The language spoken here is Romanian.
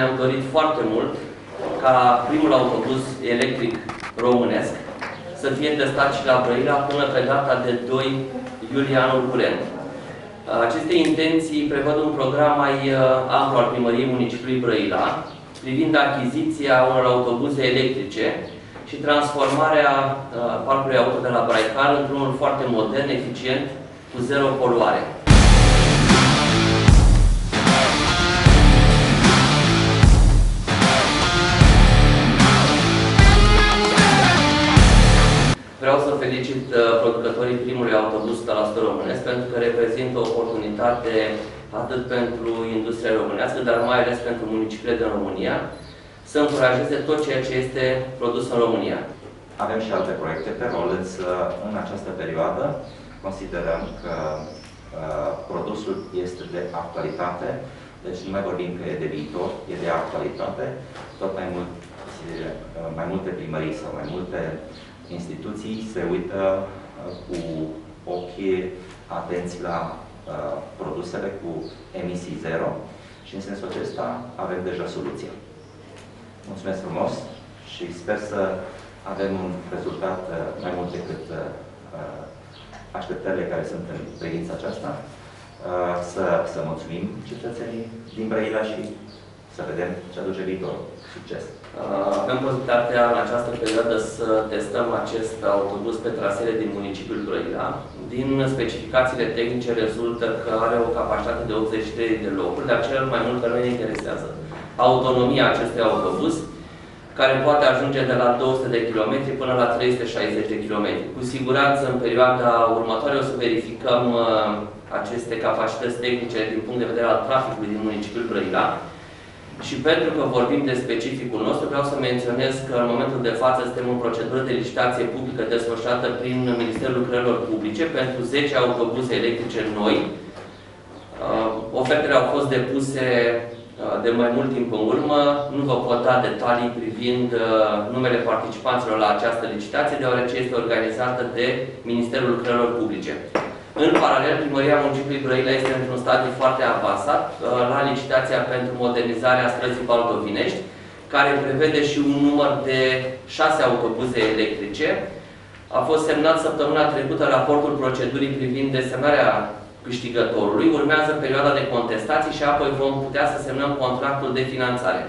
Ne-am dorit foarte mult ca primul autobuz electric românesc să fie testat și la Brăila până pe data de 2 iulie anul curent. Aceste intenții prevăd un program mai uh, amplu al primăriei municipiului Brăila privind achiziția unor autobuze electrice și transformarea uh, parcului auto de la Braicar într-unul foarte modern, eficient, cu zero poluare. Felicit uh, producătorii primului autobuz 100% românesc pentru că reprezintă o oportunitate atât pentru industria românească, dar mai ales pentru municipiile din România, să încurajeze tot ceea ce este produs în România. Avem și alte proiecte pe rol, însă în această perioadă considerăm că uh, produsul este de actualitate, deci nu mai vorbim că e de viitor, e de actualitate, tot mai, mult, uh, mai multe primării sau mai multe instituții se uită uh, cu ochii atenți la uh, produsele cu emisii zero și în sensul acesta avem deja soluția. Mulțumesc frumos și sper să avem un rezultat uh, mai mult decât așteptările care sunt în privința aceasta. Să, să mulțumim cetățenii din Brăila și să vedem ce aduce viitorul. Succes! Uh, avem posibilitatea în această perioadă să testăm acest autobuz pe trasele din municipiul Brăila. Din specificațiile tehnice rezultă că are o capacitate de 83 de locuri, dar cel mai mult pe noi ne interesează autonomia acestui autobuz, care poate ajunge de la 200 de km până la 360 de km. Cu siguranță, în perioada următoare, o să verificăm uh, aceste capacități tehnice din punct de vedere al traficului din municipiul Brăila, și pentru că vorbim de specificul nostru, vreau să menționez că în momentul de față suntem în procedură de licitație publică desfășurată prin Ministerul Lucrărilor Publice pentru 10 autobuze electrice noi. Uh, ofertele au fost depuse uh, de mai mult timp în urmă. Nu vă pot da detalii privind uh, numele participanților la această licitație, deoarece este organizată de Ministerul Lucrărilor Publice. În paralel, primăria municipiului Brăila este într-un stadiu foarte avansat uh, la licitația pentru modernizarea străzii Baldovinești, care prevede și un număr de șase autobuze electrice. A fost semnat săptămâna trecută raportul procedurii privind desemnarea câștigătorului. Urmează perioada de contestații și apoi vom putea să semnăm contractul de finanțare.